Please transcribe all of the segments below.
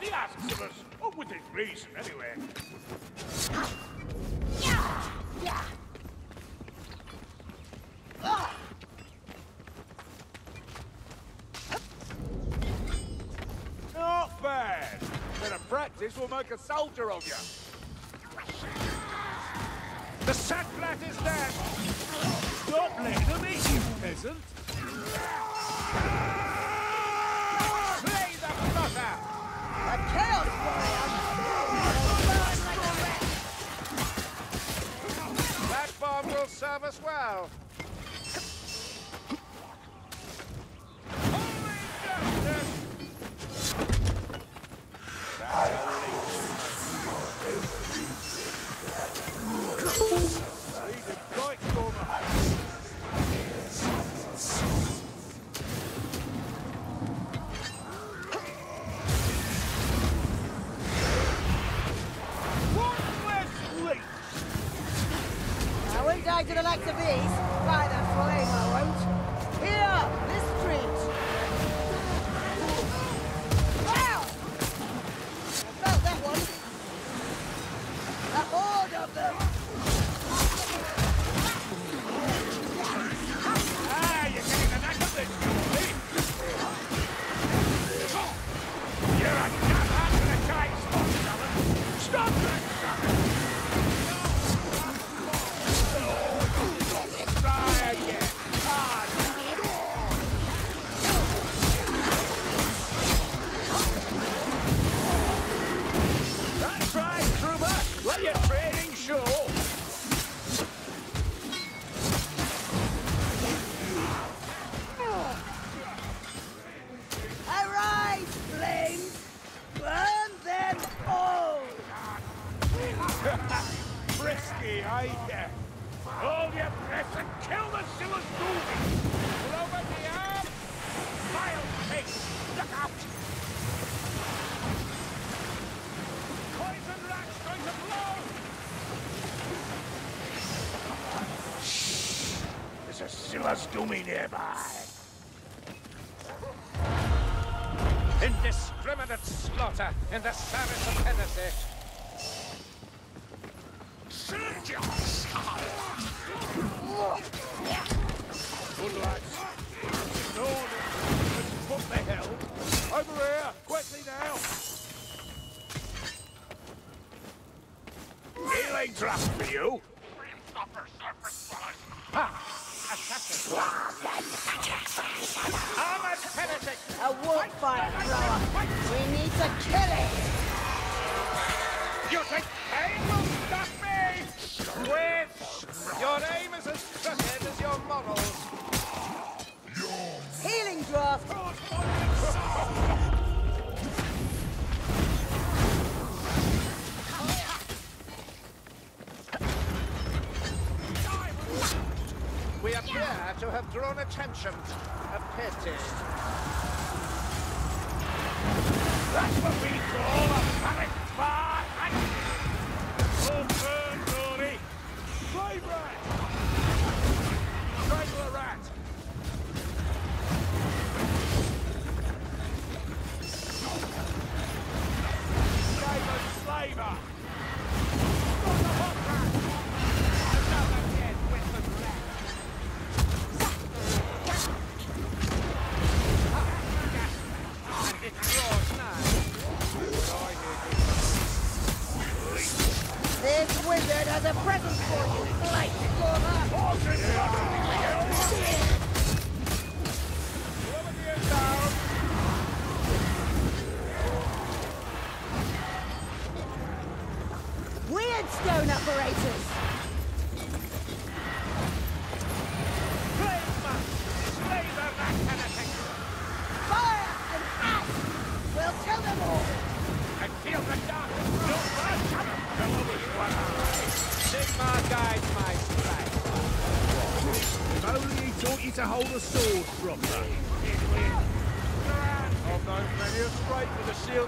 what he asks of us. Oh, within reason, anyway. Not bad. Bit of practice will make a soldier of you. The Satblat is dead. Stop letting them eat you, peasant. That bomb will serve us well. Holy justice! Lead Doomy nearby. Indiscriminate slaughter in the service of Hennessy. Good lads. No What the hell? Over here! Quickly now! Healing draft for you! Ha! Armored heretic! A wolf fire thrower! We need to kill it! You think pain will stop me? Wait! Your aim is as drawn attention. A pity. That's what we call a panic bar burn, Dory! Flame rat! Strangler rat! Slaver!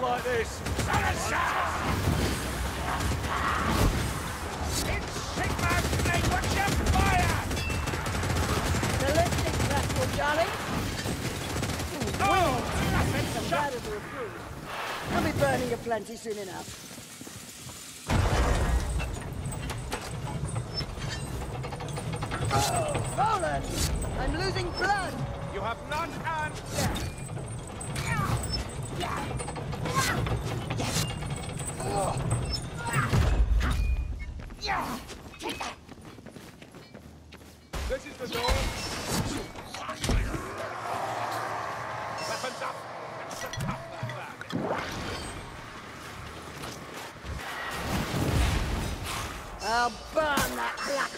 Like this. It's Sigmar extinguisher fire! Ballistic vessel, Charlie! Oh! Some rather to approve. I'll be burning you plenty soon enough. Oh, Roland! I'm losing blood! You have not earned death. This is the door. I'll burn that black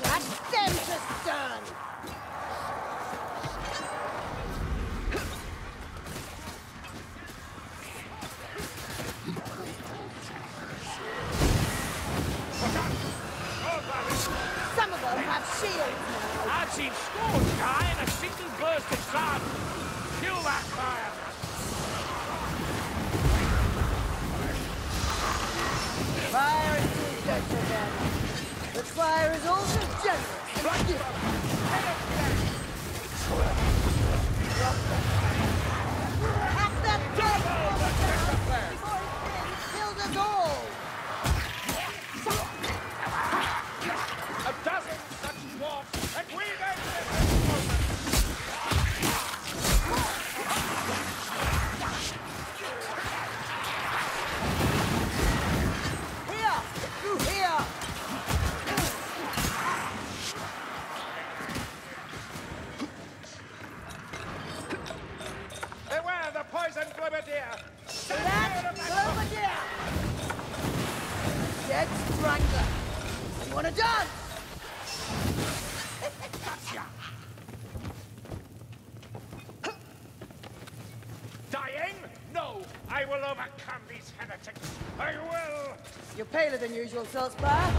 Dying? No, I will overcome these heretics. I will. You're paler than usual, Saltzpyre.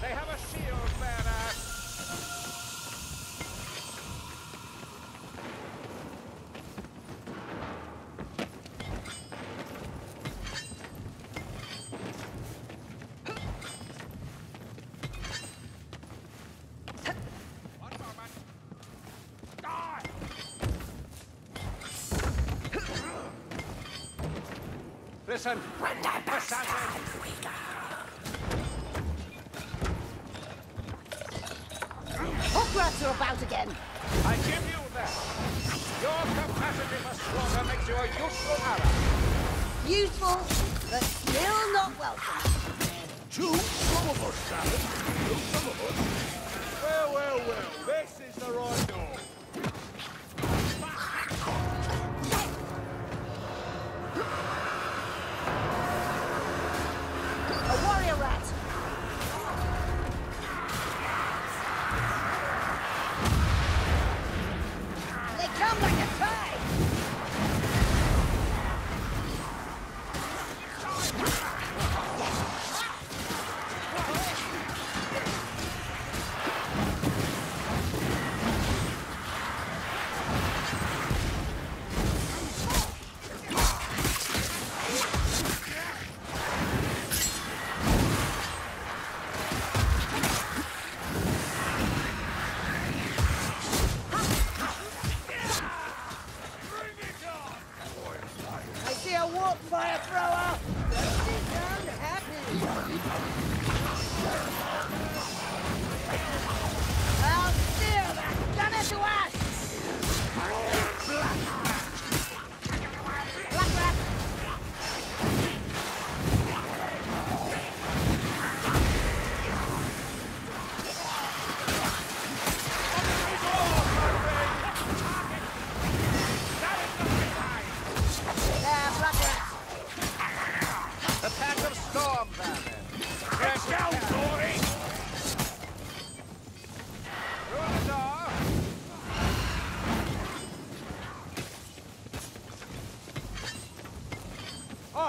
They have a shield bearer. One moment. Die! Listen, about again. I give you that. Your capacity for slaughter makes you a useful. Useful, but still not welcome. Some of us. Well, well, well, this is the right door.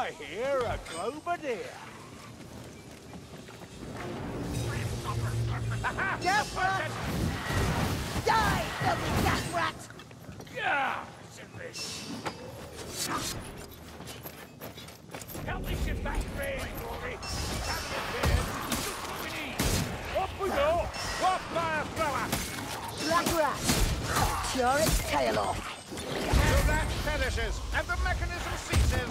I hear a globadier. Death rat. Die, filthy death rat. Yeah, it's in this. Help me shift that train, Tory. Cabinet here. Look at these. Up we go. What fire thrower? Black rat. Tear its tail off. So that perishes, and the mechanism ceases.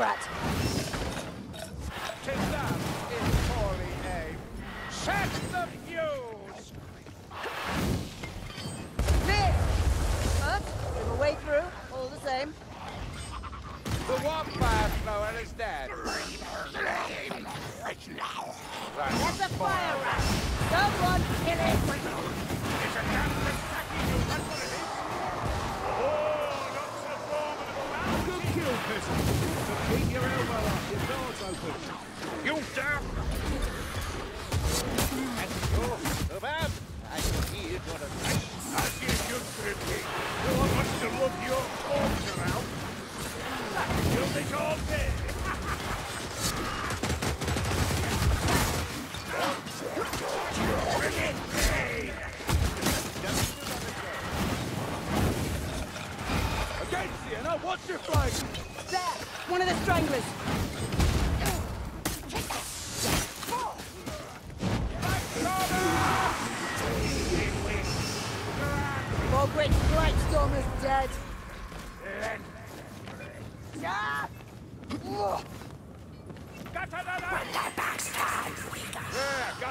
Rat. Tis that is poorly aimed. Set the fuse! Clear! But, we're way through, all the same. The one fire is dead. That's a fire rat! Someone kill it! Peasant. But keep your your guard's open. You damn! And so, so bad. I hear your advice. As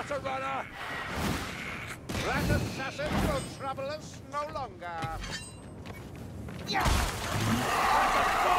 Runner! Rat assassins will trouble us no longer. Right,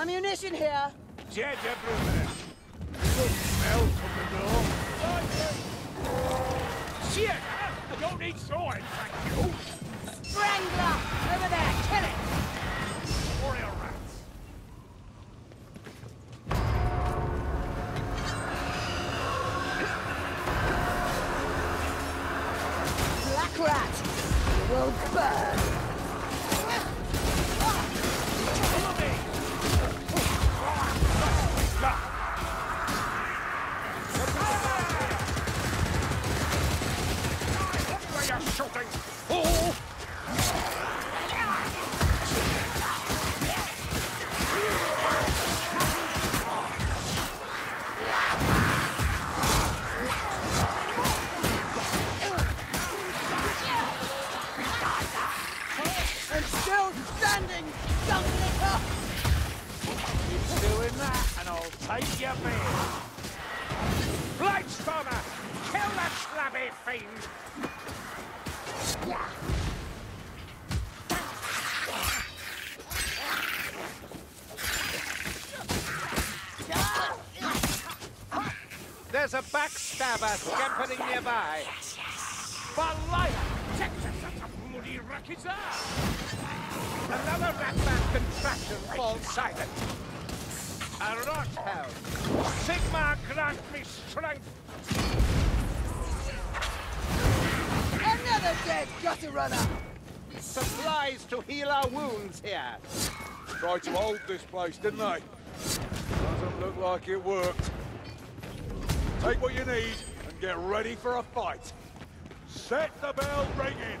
Ammunition here! Judge everywhere. Good smell from the door. Shit! I don't need sword, thank you. Strangler! There's a backstabber scampering nearby. For life! Texas, that's a bloody racket Another Ratman contraption falls silent. A rot hell. Sigmar grant me strength. Another dead gutter runner! Supplies to heal our wounds here. Tried to hold this place, didn't they? Doesn't look like it worked. Take what you need and get ready for a fight. Set the bell ringing.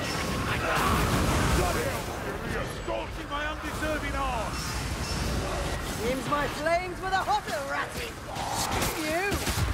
Bloody! Scorching my undeserving my flames with a hotter ratty! You!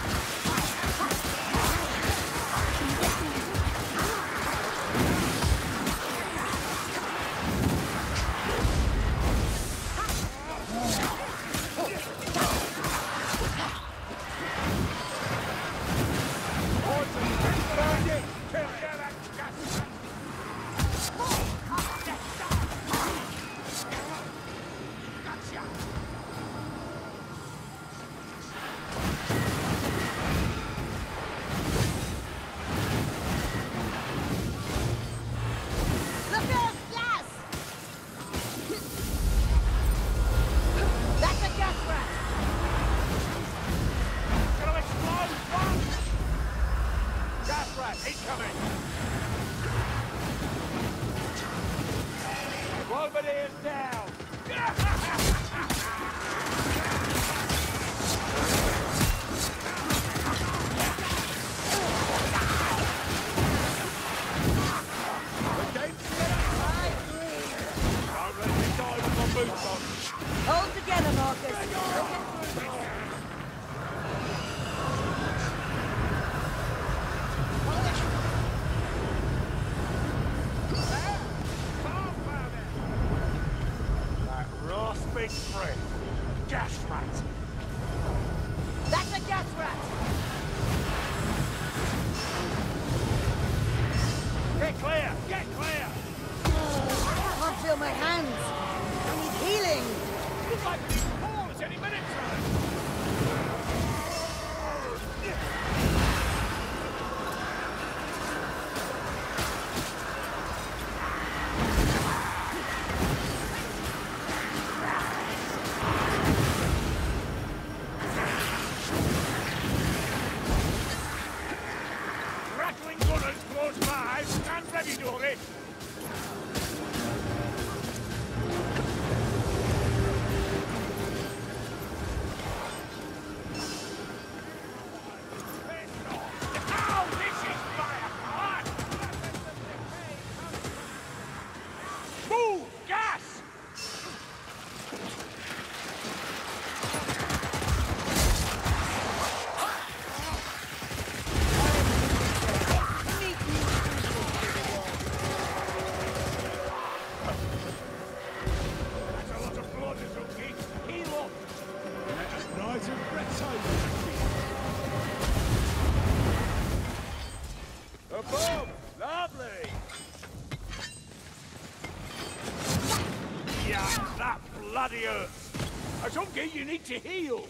to heal!